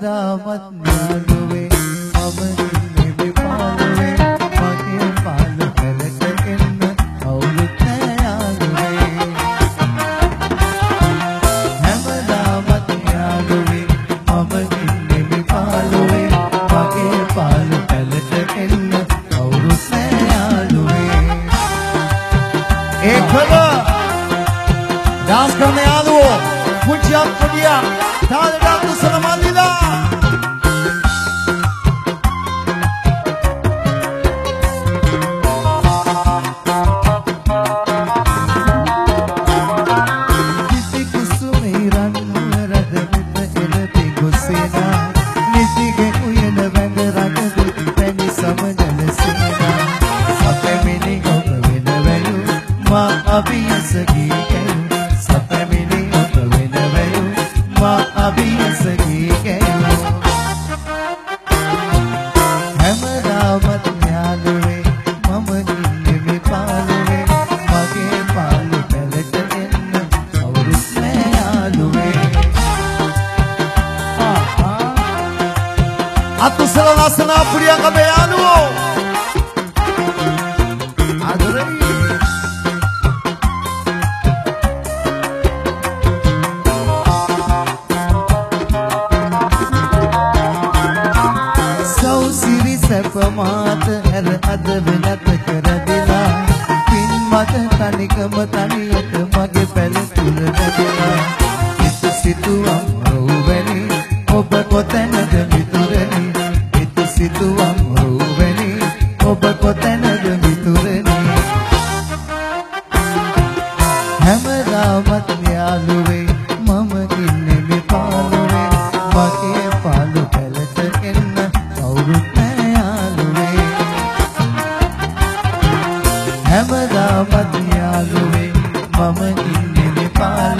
හැමදාමත් නානුවේ මම ඉන්නේ මේ පාළුවේ මගේ පාළු පෙරට එන්න කවුරුත් නෑ යාළුවේ පැණි සමනල සේනා සපැමිනි ඔබ වෙන වැයු මා අභියස ගී අතුසල ලස්සන අප්‍රියංගම යාළුවෝ ආදරේ සෞසිරි සැප මාත ඇර අද වෙනත කරදිලා පින් මත තනිකම තනියට මගේ පැල කොතැනද මිතුරනි. හැමදාමත් යාළුවේ මම ඉන්නේ මේ පාළුවේ. මගේ පාළු පැලට එන්න කවුරුත් නෑ යාළුවේ. හැමදාමත් යාළුවේ මම ඉන්නේ මේ පාළුවේ.